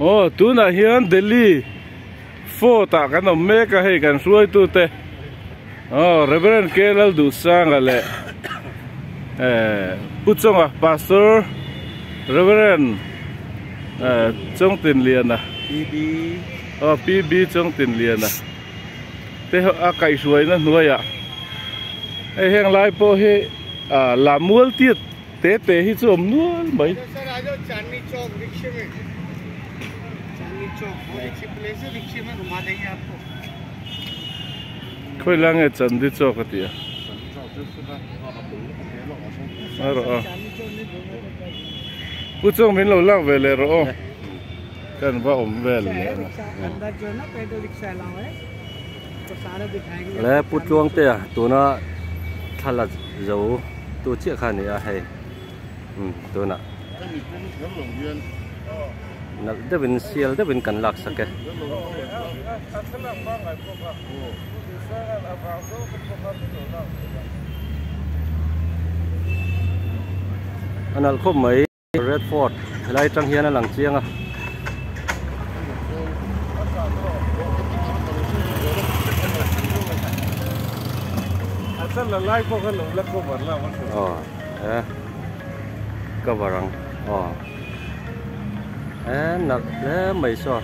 ô tu na hiền delhi phô ta cái nó mê cái hay cái suy tu te ô reverend kelal du sang cái lệ. Eh puchong à pastor reverend. Eh trong tiền liền à. BB ờ pb trong tiền liền à. Thế họ à cái suy nó nuôi à. Ai hang lai po he à làm mual tiết tế tế hi chom nuôi mấy Khôi lang hết trần đi chọc cái tía. À rồi. Bút trong mình lâu lăng về lề rồi. Cần vào ổn về lề. Lẽ bút chuông tía, tụi nó thật là dấu tôi chiếc khăn này hay. Ừ, tôi nè nó đã bên xiên đã bên cẩn lạc sắc anh nào khóc mấy? Redford lại trăng hiên là lăng chiêng à? Asal là lai có cái lồng lắc có vật là vẫn ờ. ế à, nó mì xò